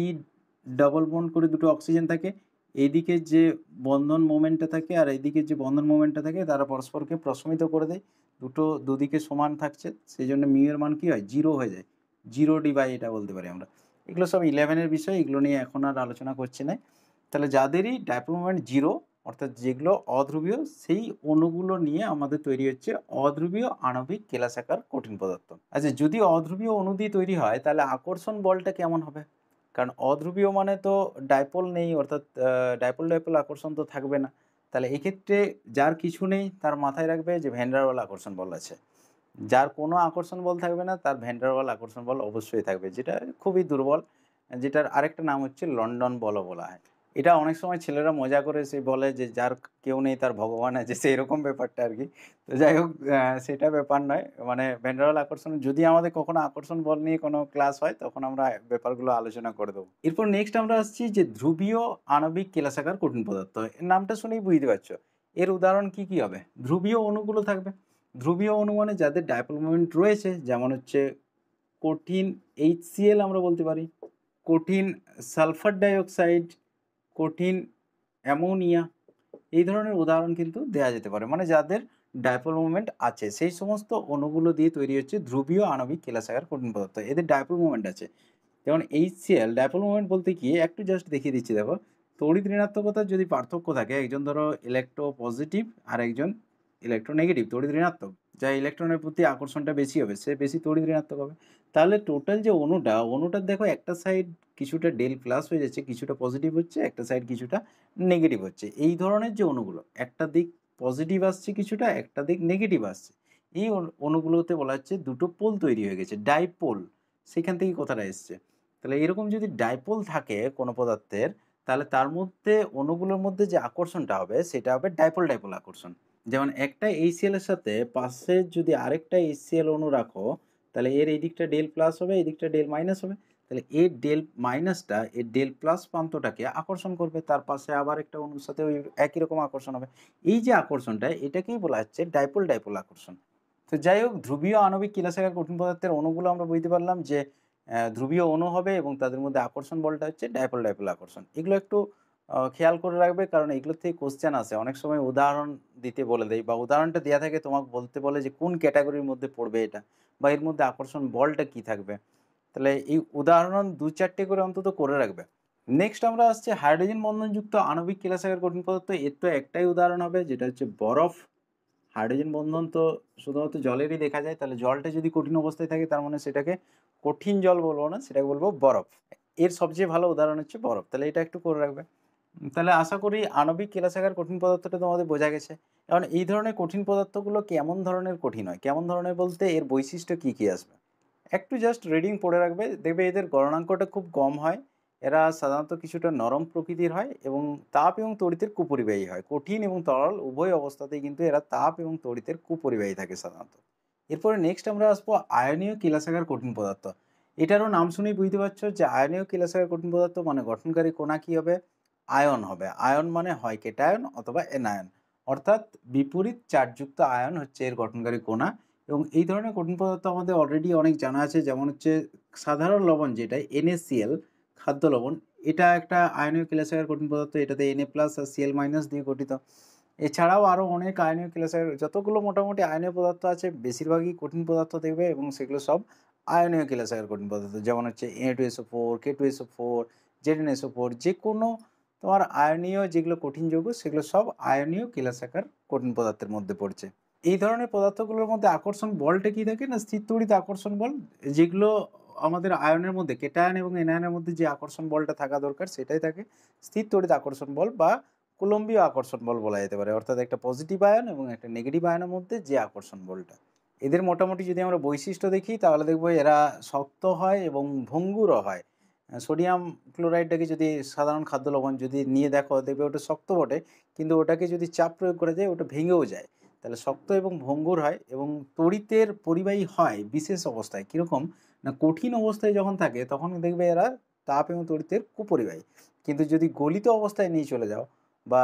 ডাবল বন্ড করে দুটো অক্সিজেন থাকে। এইদিকে যে বন্ধন মোমেন্টটা থাকে আর এইদিকে যে বন্ধন মোমেন্টটা থাকে, তারা পরস্পরকে প্রশমিত করে দেয়। দুটো দুদিকে সমান থাকছে সেই জন্য মিউয়ের মান কী হয়? জিরো হয়ে যায়। জিরো ডিবাই এটা বলতে পারি আমরা। এগুলো সব ইলেভেনের বিষয়, এগুলো নিয়ে এখন আর আলোচনা করছি না। তাহলে যাদেরই ডাইপোল মোমেন্ট জিরো অর্থাৎ যেগুলো অধ্রুবীয় সেই অণুগুলো নিয়ে আমাদের তৈরি হচ্ছে অধ্রুবীয় আণবিক কেলাসাকার কঠিন পদার্থ। আচ্ছা যদি অধ্রুবীয় অণু দিয়ে তৈরি হয়, তাহলে আকর্ষণ বলটা কেমন হবে? কারণ অধ্রুবীয় মানে তো ডাইপোল নেই, অর্থাৎ ডাইপোল ডাইপোল আকর্ষণ তো থাকবে না। তাহলে এক্ষেত্রে যার কিছু নেই, তার মাথায় রাখবে যে ভ্যান্ডারওয়াল আকর্ষণ বল আছে। যার কোনো আকর্ষণ বল থাকবে না, তার ভ্যান্ডারওয়াল আকর্ষণ বল অবশ্যই থাকবে, যেটা খুবই দুর্বল। যেটার আরেকটা নাম হচ্ছে লন্ডন বলও বলা হয়। এটা অনেক সময় ছেলেরা মজা করে সে বলে যে, যার কেউ নেই তার ভগবান আছে। সেই রকম ব্যাপারটা আর কি। তো যাই হোক সেটা ব্যাপার নয়। মানে ভেন্ডারাল আকর্ষণ, যদি আমাদের কখনো আকর্ষণ বল নিয়ে কোনো ক্লাস হয়, তখন আমরা ব্যাপারগুলো আলোচনা করে দেবো। এরপর নেক্সট আমরা আসছি যে, ধ্রুবীয় আণবিক কেলাসাকার কঠিন পদার্থ। এর নামটা শুনেই বুঝতে পারছ। এর উদাহরণ কি কি হবে? ধ্রুবীয় অণুগুলো থাকবে। ধ্রুবীয় অণু মানে যাদের ডাইপোল মোমেন্ট রয়েছে, যেমন হচ্ছে কঠিন এইচসিএল আমরা বলতে পারি। কঠিন সালফার ডাইঅক্সাইড কঠিন অ্যামোনিয়া, এই ধরনের উদাহরণ কিন্তু দেওয়া যেতে পারে। মানে যাদের ডাইপোল মুভমেন্ট আছে, সেই সমস্ত অণুগুলো দিয়ে তৈরি হচ্ছে ধ্রুবীয় আণবিক কেলাসাকার কঠিন পদার্থ। এদের ডাইপোল মুভমেন্ট আছে। যেমন এইচসিএল ডাইপোল মুভমেন্ট বলতে কি? একটু জাস্ট দেখিয়ে দিচ্ছি, দেখো। তড়িৎ ঋণাত্মকতার যদি পার্থক্য থাকে, একজন ধরো ইলেকট্রো পজিটিভ আর একজন ইলেকট্রো নেগেটিভ তড়িৎ ঋণাত্মক। যা ইলেকট্রনের প্রতি আকর্ষণটা বেশি হবে, সে বেশি তড়িৎ ঋণাত্মক হবে। তাহলে টোটাল যে অণুটা, অণুটার দেখো একটা সাইড কিছুটা ডেল প্লাস হয়ে যাচ্ছে, কিছুটা পজিটিভ হচ্ছে, একটা সাইড কিছুটা নেগেটিভ হচ্ছে। এই ধরনের যে অণুগুলো, একটা দিক পজিটিভ আসছে কিছুটা, একটা দিক নেগেটিভ আসছে। এই অণুগুলোতে বলা হচ্ছে দুটো পোল তৈরি হয়ে গেছে ডাইপোল সেখান থেকে কথাটা এসছে। তাহলে এরকম যদি ডাইপোল থাকে কোনো পদার্থের, তাহলে তার মধ্যে অণুগুলোর মধ্যে যে আকর্ষণটা হবে, সেটা হবে ডাইপোল ডাইপোল আকর্ষণ। যেমন একটা এইচসিএল এর সাথে পাশে যদি আরেকটা এইচসিএল অণু রাখো, তাহলে এর এই দিকটা ডেল প্লাস হবে এই দিকটা ডেল মাইনাস হবে। তাহলে এর ডেল মাইনাসটা, এর ডেল প্লাস প্রান্তটাকে আকর্ষণ করবে, তার পাশে আবার একটা অণুর সাথে ওই একই রকম আকর্ষণ হবে। এই যে আকর্ষণটা, এটাকেই বলা হচ্ছে ডাইপোল ডাইপোল আকর্ষণ। তো যাই হোক, ধ্রুবীয় আণবিক কিলাসাকার কঠিন পদার্থের অণুগুলো আমরা বুঝতে পারলাম যে ধ্রুবীয় অণু হবে এবং তাদের মধ্যে আকর্ষণ বলটা হচ্ছে ডাইপোল ডাইপোল আকর্ষণ। এগুলো একটু খেয়াল করে রাখবে। কারণ এগুলোর থেকে কোশ্চেন আসে। অনেক সময় উদাহরণ দিতে বলে দেয় বা উদাহরণটা দেওয়া থাকে, তোমাকে বলতে বলে যে কোন ক্যাটাগরির মধ্যে পড়বে এটা বা এর মধ্যে আকর্ষণ বলটা কি থাকবে। তাহলে এই উদাহরণ দু চারটে করে অন্তত করে রাখবে। নেক্সট আমরা আসছে হাইড্রোজেন বন্ধনযুক্ত আণবিক কেলাসাকার কঠিন পদার্থ। এর তো একটাই উদাহরণ হবে, যেটা হচ্ছে বরফ। হাইড্রোজেন বন্ধন তো শুধুমাত্র জলেরই দেখা যায়। তাহলে জলটা যদি কঠিন অবস্থায় থাকে, তার মানে সেটাকে কঠিন জল বলব না, সেটাকে বলব বরফ। এর সবচেয়ে ভালো উদাহরণ হচ্ছে বরফ। তাহলে এটা একটু করে রাখবে। তাহলে আশা করি আণবিক কেলাসাকার কঠিন পদার্থটা তোমাদের বোঝা গেছে। কারণ এই ধরনের কঠিন পদার্থগুলো কেমন ধরনের কঠিন হয়? কেমন ধরনের বলতে এর বৈশিষ্ট্য কী কী আসবে? একটু জাস্ট রিডিং পড়ে রাখবে, দেখবে এদের গণনাঙ্কটা খুব কম হয়। এরা সাধারণত কিছুটা নরম প্রকৃতির হয় এবং তাপ এবং তড়িতের কুপরিবাহী হয়। কঠিন এবং তরল, উভয় অবস্থাতেই কিন্তু এরা তাপ এবং তড়িতের কুপরিবাহী থাকে সাধারণত। এরপরে নেক্সট আমরা আসব আয়নীয় কিলাসাকার কঠিন পদার্থ। এটারও নাম শুনেই বুঝতে পারছ যে আয়নীয় কেলাসাকার কঠিন পদার্থ মানে গঠনকারী কোনা কি হবে? আয়ন হবে। আয়ন মানে হয় কেটায়ন অথবা এনায়ন। অর্থাৎ বিপরীত চার্জযুক্ত আয়ন হচ্ছে এর গঠনকারী কোনা এবং এই ধরনের কঠিন পদার্থ আমাদের অলরেডি অনেক জানা আছে, যেমন হচ্ছে সাধারণ লবণ যেটা এনএসিএল খাদ্য লবণ, এটা একটা আয়নীয় কেলাসাকার কঠিন পদার্থ, এটাতে এনএ প্লাস আর সিএল মাইনাস দিয়ে গঠিত। এছাড়াও আরও অনেক আয়নীয় কেলাসাকার যতগুলো মোটামুটি আয়নীয় পদার্থ আছে, বেশিরভাগই কঠিন পদার্থ দেখবে এবং সেগুলো সব আয়নীয় কেলাসাকার কঠিন পদার্থ, যেমন হচ্ছে A two SO four K two SO four Z N SO four যে কোনো তোমার আয়নীয় যেগুলো কঠিন যৌগ, সেগুলো সব আয়নীয় কেলাসাকার কঠিন পদার্থের মধ্যে পড়ছে। এই ধরনের পদার্থগুলোর মধ্যে আকর্ষণ বলটা কি থাকে না? স্থির তড়িৎ আকর্ষণ বল, যেগুলো আমাদের আয়নের মধ্যে, কেটায়ন এবং এনায়নের মধ্যে যে আকর্ষণ বলটা থাকা দরকার, সেটাই থাকে। স্থির আকর্ষণ বল বা কুলম্বীয় আকর্ষণ বল বলা যেতে পারে। অর্থাৎ একটা পজিটিভ আয়ন এবং একটা নেগেটিভ আয়নের মধ্যে যে আকর্ষণ বলটা। এদের মোটামুটি যদি আমরা বৈশিষ্ট্য দেখি, তাহলে দেখব এরা শক্ত হয় এবং ভঙ্গুরও হয়। সোডিয়াম ক্লোরাইডটাকে যদি সাধারণ খাদ্য লবণ যদি নিয়ে দেখো, দেখবে ওটা শক্ত বটে, কিন্তু ওটাকে যদি চাপ প্রয়োগ করা যায়, ওটা ভেঙেও যায়। তাহলে শক্ত এবং ভঙ্গুর হয় এবং তড়িতের পরিবাহী হয় বিশেষ অবস্থায়। কীরকম? না, কঠিন অবস্থায় যখন থাকে, তখন দেখবে এরা তাপ এবং তড়িতের কুপরিবাহী। কিন্তু যদি গলিত অবস্থায় নিয়ে চলে যাও বা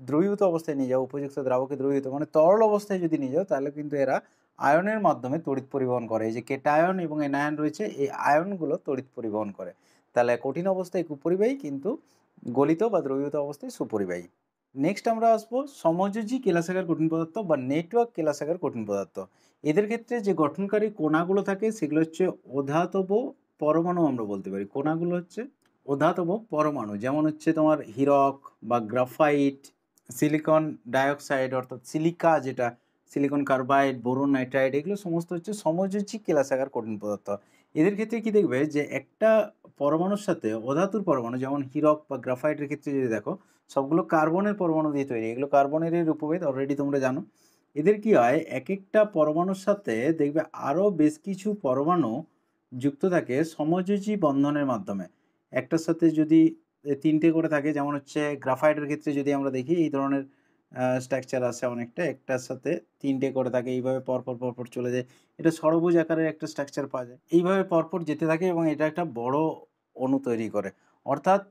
দ্রবীভূত অবস্থায় নিয়ে যাও, উপযুক্ত দ্রাবকে দ্রবীভূত মানে তরল অবস্থায় যদি নিয়ে যাও, তাহলে কিন্তু এরা আয়নের মাধ্যমে তড়িৎ পরিবহন করে। এই যে কেটায়ন এবং এনায়ন রয়েছে, এই আয়নগুলো তড়িৎ পরিবহন করে। তাহলে কঠিন অবস্থায় কুপরিবাহী কিন্তু গলিত বা দ্রবীভূত অবস্থায় সুপরিবাহী। নেক্সট আমরা আসব সমযোজী কেলাসাকার কঠিন পদার্থ বা নেটওয়ার্ক কেলাসাকার কঠিন পদার্থ। এদের ক্ষেত্রে যে গঠনকারী কোনাগুলো থাকে সেগুলো হচ্ছে অধাতব পরমাণু আমরা বলতে পারি। কোনাগুলো হচ্ছে অধাতব পরমাণু। যেমন হচ্ছে তোমার হিরক বা গ্রাফাইট সিলিকন ডাইঅক্সাইড অর্থাৎ সিলিকা যেটা সিলিকন কার্বাইড বোরন নাইট্রাইড এগুলো সমস্ত হচ্ছে সমযোজী কেলাসাকার কঠিন পদার্থ। এদের ক্ষেত্রে কি দেখবে যে একটা পরমাণুর সাথে অধাতুর পরমাণু যেমন হিরক বা গ্রাফাইটের ক্ষেত্রে যদি দেখো, সবগুলো কার্বনের পরমাণু দিয়ে তৈরি। এগুলো কার্বনের রূপভেদ অলরেডি তোমরা জানো। এদের কি হয় এক একটা পরমাণুর সাথে দেখবে আরও বেশ কিছু পরমাণু যুক্ত থাকে সমযোজী বন্ধনের মাধ্যমে। একটার সাথে যদি তিনটে করে থাকে, যেমন হচ্ছে গ্রাফাইটের ক্ষেত্রে যদি আমরা দেখি, এই ধরনের স্ট্রাকচার আছে অনেকটা, একটার সাথে তিনটে করে থাকে, এইভাবে পরপর পরপর চলে যায়। এটা সরবুজ আকারের একটা স্ট্রাকচার পাওয়া যায়। এইভাবে পরপর যেতে থাকে এবং এটা একটা বড় অণু তৈরি করে। অর্থাৎ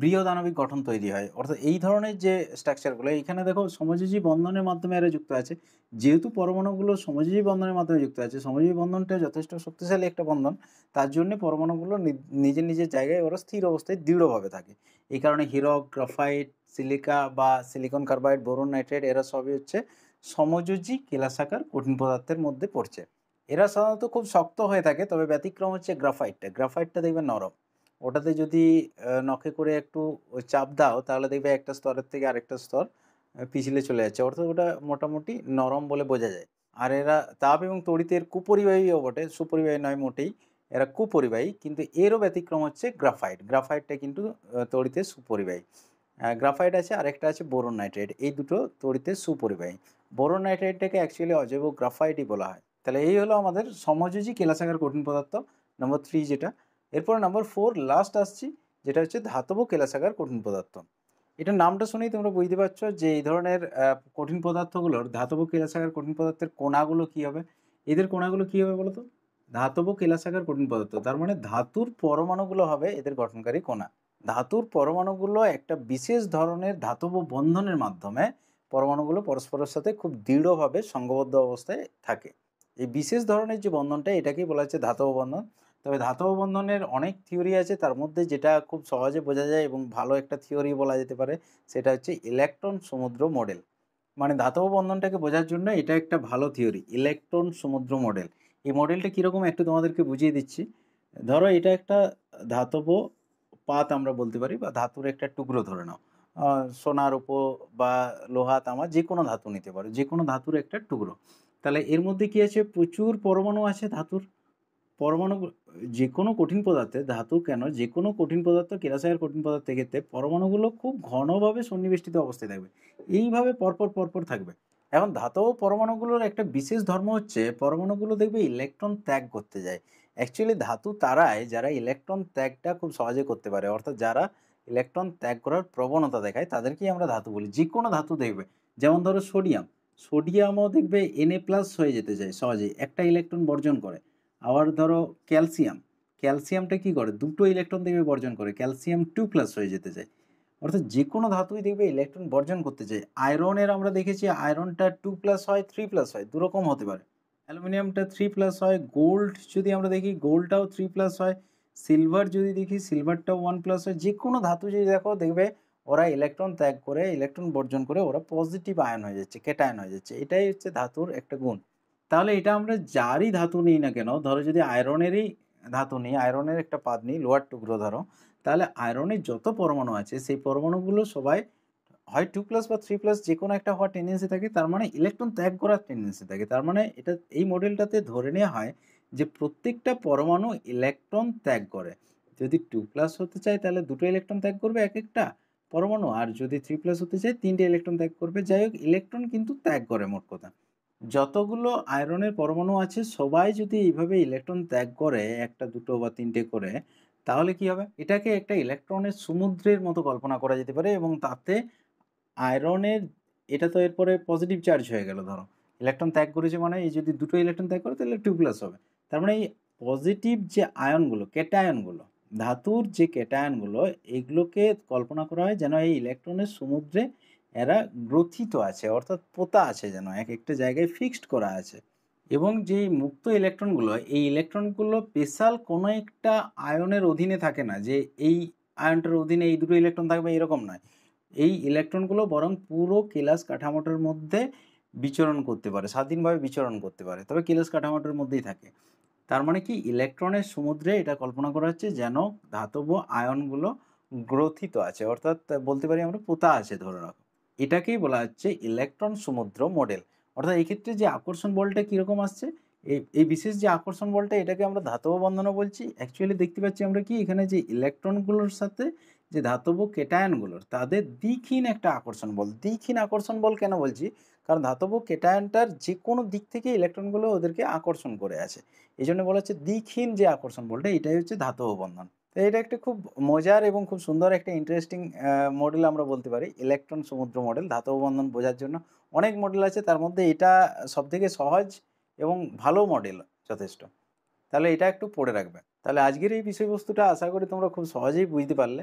বৃহদানবিক গঠন তৈরি হয়। অর্থাৎ এই ধরনের যে স্ট্রাকচারগুলো এইখানে দেখো সমযোজী বন্ধনের মাধ্যমে এরা যুক্ত আছে। যেহেতু পরমাণুগুলো সমযোজী বন্ধনের মাধ্যমে যুক্ত আছে, সমযোজী বন্ধনটা যথেষ্ট শক্তিশালী একটা বন্ধন, তার জন্য পরমাণুগুলো নিজের নিজের জায়গায় ওরা স্থির অবস্থায় দৃঢ়ভাবে থাকে। এই কারণে হিরক, গ্রাফাইট, সিলিকা বা সিলিকন কার্বাইড, বোরন নাইট্রেট, এরা সবই হচ্ছে সমযোজী কেলাসাকার কঠিন পদার্থের মধ্যে পড়ছে। এরা সাধারণত খুব শক্ত হয়ে থাকে, তবে ব্যতিক্রম হচ্ছে গ্রাফাইটটা। গ্রাফাইটটা দেখবে নরম। ওটাতে যদি নখে করে একটু চাপ দাও, তাহলে দেখবে একটা স্তরের থেকে আরেকটা স্তর পিছলে চলে যাচ্ছে। অর্থাৎ ওটা মোটামুটি নরম বলে বোঝা যায়। আর এরা তাপ এবং তড়িতের কুপরিবাহীও বটে, সুপরিবাহী নয় মোটেই, এরা কুপরিবাহী, কিন্তু এরও ব্যতিক্রম হচ্ছে গ্রাফাইট। গ্রাফাইটটা কিন্তু তড়িতে সুপরিবাহী। গ্রাফাইট আছে, আরেকটা আছে বোরন নাইট্রেট। এই দুটো তড়িতে সুপরিবাহী। বোরন নাইট্রেটটাকে অ্যাকচুয়ালি অজৈব গ্রাফাইটই বলা হয়। তাহলে এই হলো আমাদের সমযোজী কেলাসাকার কঠিন পদার্থ নম্বর থ্রি যেটা। এরপর নাম্বার ফোর লাস্ট আসছি, যেটা হচ্ছে ধাতব কেলাসাকার কঠিন পদার্থ। এটা নামটা শুনেই তোমরা বুঝতে পারছ যে এই ধরনের কঠিন পদার্থগুলোর ধাতব কেলাসাকার কঠিন পদার্থের কোনাগুলো কী হবে? এদের কোনাগুলো কী হবে বলতো? ধাতব কেলাসাকার কঠিন পদার্থ, তার মানে ধাতুর পরমাণুগুলো হবে এদের গঠনকারী কোনা ধাতুর পরমাণুগুলো একটা বিশেষ ধরনের ধাতব বন্ধনের মাধ্যমে পরমাণুগুলো পরস্পরের সাথে খুব দৃঢ়ভাবে সঙ্গবদ্ধ অবস্থায় থাকে। এই বিশেষ ধরনের যে বন্ধনটা, এটাকেই বলা হচ্ছে ধাতব বন্ধন। তবে ধাতব বন্ধনের অনেক থিওরি আছে, তার মধ্যে যেটা খুব সহজে বোঝা যায় এবং ভালো একটা থিওরি বলা যেতে পারে, সেটা হচ্ছে ইলেকট্রন সমুদ্র মডেল। মানে ধাতব বন্ধনটাকে বোঝার জন্য এটা একটা ভালো থিওরি, ইলেকট্রন সমুদ্র মডেল। এই মডেলটা কীরকম একটু তোমাদেরকে বুঝিয়ে দিচ্ছি। ধরো এটা একটা ধাতব পাত আমরা বলতে পারি, বা ধাতুর একটা টুকরো ধরে নাও। সোনার উপো বা লোহা, তামা, যে কোনো ধাতু নিতে পারো, যে কোনো ধাতুর একটা টুকরো। তাহলে এর মধ্যে কি আছে? প্রচুর পরমাণু আছে ধাতুর। পরমাণু যে কোনো কঠিন পদার্থে, ধাতু কেন যে কোনো কঠিন পদার্থ কেরাসায়ের কঠিন পদার্থের ক্ষেত্রে পরমাণুগুলো খুব ঘনভাবে সন্নিবেষ্টিত অবস্থায় থাকবে। এইভাবে পরপর পরপর থাকবে। এখন ধাতব পরমাণুগুলোর একটা বিশেষ ধর্ম হচ্ছে, পরমাণুগুলো দেখবে ইলেকট্রন ত্যাগ করতে যায়। অ্যাকচুয়ালি ধাতু তারায় যারা ইলেকট্রন ত্যাগটা খুব সহজে করতে পারে, অর্থাৎ যারা ইলেকট্রন ত্যাগ করার প্রবণতা দেখায়, তাদেরকেই আমরা ধাতু বলি। যে কোনো ধাতু দেখবে, যেমন ধরো সোডিয়াম। সোডিয়ামও দেখবে এনএ প্লাস হয়ে যেতে চায় সহজেই, একটা ইলেকট্রন বর্জন করে। আবার ধরো ক্যালসিয়াম। ক্যালসিয়ামটা কি করে? দুটো ইলেকট্রন দেখবে বর্জন করে। ক্যালসিয়াম টু প্লাস হয়ে যেতে চায়। অর্থাৎ যে কোনো ধাতুই দেখবে ইলেকট্রন বর্জন করতে চায়। আয়রনের আমরা দেখেছি আয়রনটা টু প্লাস হয়, থ্রি প্লাস হয়। দুরকম হতে পারে। অ্যালুমিনিয়ামটা থ্রি প্লাস হয়। গোল্ড যদি আমরা দেখি, গোল্ডটাও থ্রি প্লাস হয়। সিলভার যদি দেখি, সিলভারটাও ওয়ান প্লাস হয়। যে কোনো ধাতু যদি দেখো, দেখবে ওরা ইলেকট্রন ত্যাগ করে, ইলেকট্রন বর্জন করে ওরা পজিটিভ আয়ন হয়ে যাচ্ছে, কেটায়ন হয়ে যাচ্ছে। এটাই হচ্ছে ধাতুর একটা গুণ। তাহলে এটা আমরা যারই ধাতু নিই না কেন, ধরো যদি আয়রনেরই ধাতু নিই আয়রনের একটা পাদ নিই লোয়ার টুকরো ধরো, তাহলে আয়রনের যত পরমাণু আছে, সেই পরমাণুগুলো সবাই হয় টু প্লাস বা থ্রি প্লাস যে কোনো একটা হওয়ার টেন্ডেন্সি থাকে, তার মানে ইলেকট্রন ত্যাগ করার টেন্ডেন্সি থাকে। তার মানে এটা, এই মডেলটাতে ধরে নেওয়া হয় যে প্রত্যেকটা পরমাণু ইলেকট্রন ত্যাগ করে। যদি টু প্লাস হতে চায়, তাহলে দুটো ইলেকট্রন ত্যাগ করবে এক একটা পরমাণু, আর যদি থ্রি প্লাস হতে চায়, তিনটে ইলেকট্রন ত্যাগ করবে। যাই হোক ইলেকট্রন কিন্তু ত্যাগ করে মোট কথা। যতগুলো আয়রনের পরমাণু আছে, সবাই যদি এইভাবে ইলেকট্রন ত্যাগ করে, একটা, দুটো বা তিনটে করে, তাহলে কি হবে? এটাকে একটা ইলেকট্রনের সমুদ্রের মতো কল্পনা করা যেতে পারে এবং তাতে আয়রনের, এটা তো এরপরে পজিটিভ চার্জ হয়ে গেল, ধরো। ইলেকট্রন ত্যাগ করেছে মানে এই যদি দুটো ইলেকট্রন ত্যাগ করে, তাহলে টু প্লাস হবে। তার মানে এই পজিটিভ যে আয়নগুলো ক্যাটায়নগুলো ধাতুর যে ক্যাটায়নগুলো এগুলোকে কল্পনা করা হয় যেন এই ইলেকট্রনের সমুদ্রে এরা গ্রথিত আছে, অর্থাৎ পোতা আছে যেন, এক একটা জায়গায় ফিক্সড করা আছে। এবং যে মুক্ত ইলেকট্রনগুলো, এই ইলেকট্রনগুলো স্পেশাল কোনো একটা আয়নের অধীনে থাকে না, যে এই আয়নটার অধীনে এই দুটো ইলেকট্রন থাকবে এরকম নয়। এই ইলেকট্রনগুলো বরং পুরো কেলাস কাঠামোটার মধ্যে বিচরণ করতে পারে, স্বাধীনভাবে বিচরণ করতে পারে, তবে কেলাস কাঠামোটার মধ্যেই থাকে। তার মানে কি, ইলেকট্রনের সমুদ্রে এটা কল্পনা করা হচ্ছে যেন ধাতব আয়নগুলো গ্রথিত আছে, অর্থাৎ বলতে পারি আমরা পোতা আছে ধরে রাখো। এটাকেই বলা হচ্ছে ইলেকট্রন সমুদ্র মডেল অর্থাৎ এই ক্ষেত্রে যে আকর্ষণ বলটা কীরকম আসছে? এই এই বিশেষ যে আকর্ষণ বলটা, এটাকে আমরা ধাতব বন্ধনও বলছি। অ্যাকচুয়ালি দেখতে পাচ্ছি আমরা কি, এখানে যে ইলেকট্রনগুলোর সাথে যে ধাতব কেটায়নগুলোর, তাদের দিকহীন একটা আকর্ষণ বল। দিকহীন আকর্ষণ বল কেন বলছি? কারণ ধাতব কেটায়নটার যে কোনো দিক থেকে ইলেকট্রনগুলো ওদেরকে আকর্ষণ করে আছে এই জন্য বলা হচ্ছে দিকহীন যে আকর্ষণ বলটা, এটাই হচ্ছে ধাতব বন্ধন। তো এটা একটা খুব মজার এবং খুব সুন্দর একটা ইন্টারেস্টিং মডেল আমরা বলতে পারি। ইলেকট্রন সমুদ্র মডেল ধাতব বন্ধন বোঝার জন্য। অনেক মডেল আছে, তার মধ্যে এটা সবথেকে সহজ এবং ভালো মডেল যথেষ্ট। তাহলে এটা একটু পড়ে রাখবে। তাহলে আজকের এই বিষয়বস্তুটা আশা করি তোমরা খুব সহজেই বুঝতে পারলে।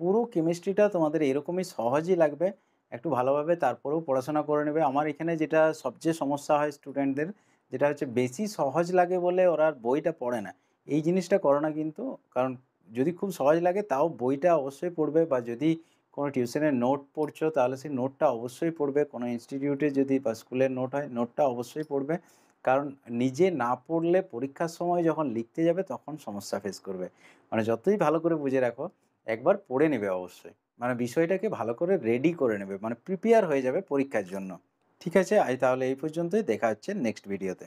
পুরো কেমিস্ট্রিটা তোমাদের এরকমই সহজই লাগবে। একটু ভালোভাবে তারপরেও পড়াশোনা করে নেবে। আমার এখানে যেটা সবচেয়ে সমস্যা হয় স্টুডেন্টদের যেটা হচ্ছে বেশি সহজ লাগে বলে ওরা বইটা পড়ে না। এই জিনিসটা করো না কিন্তু, কারণ যদি খুব সহজ লাগে, তাও বইটা অবশ্যই পড়বে বা যদি কোনো টিউশনের নোট পড়ছো, তাহলে সেই নোটটা অবশ্যই পড়বে। কোনো ইনস্টিটিউটে যদি বা স্কুলের নোট হয় নোটটা অবশ্যই পড়বে। কারণ নিজে না পড়লে পরীক্ষার সময় যখন লিখতে যাবে, তখন সমস্যা ফেস করবে। মানে যতই ভালো করে বুঝে রাখো, একবার পড়ে নেবে অবশ্যই। মানে বিষয়টাকে ভালো করে রেডি করে নেবে। মানে প্রিপেয়ার হয়ে যাবে পরীক্ষার জন্য। ঠিক আছে? আজ তাহলে এই পর্যন্তই। দেখা হচ্ছে নেক্সট ভিডিওতে